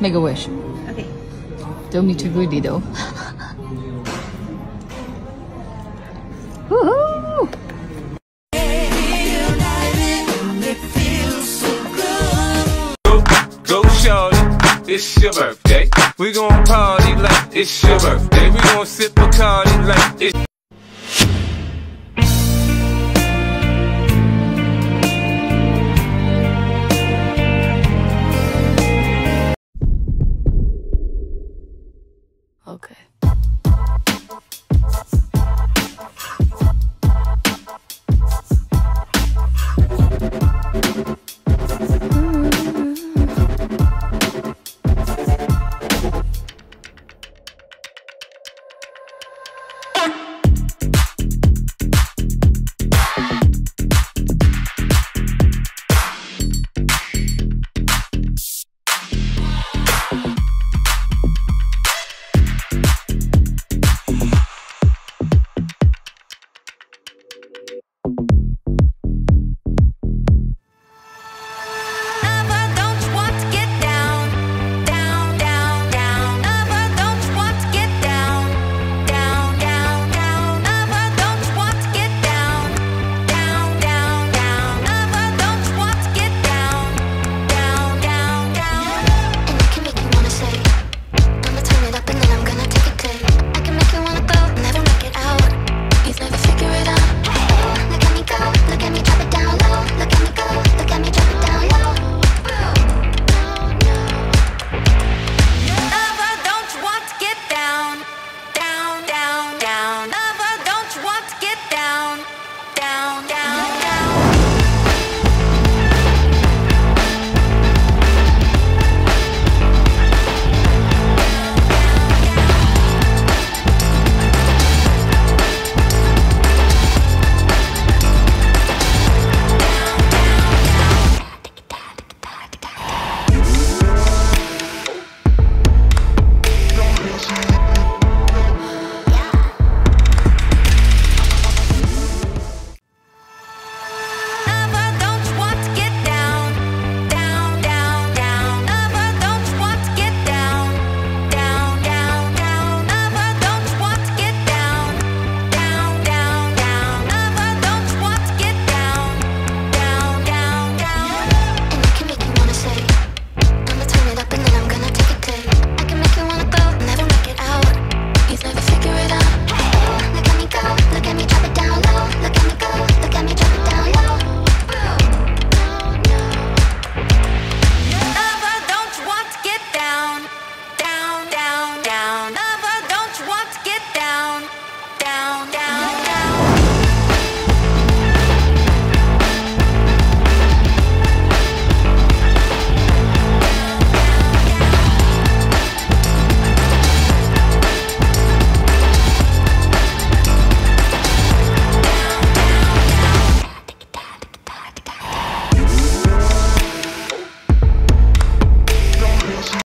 Make a wish. Okay. Don't be too greedy though. Woohoo! Go, go, shorty, it's your birthday. We gon' party like it's your birthday. We gon' sip Bacardi like it's Okay.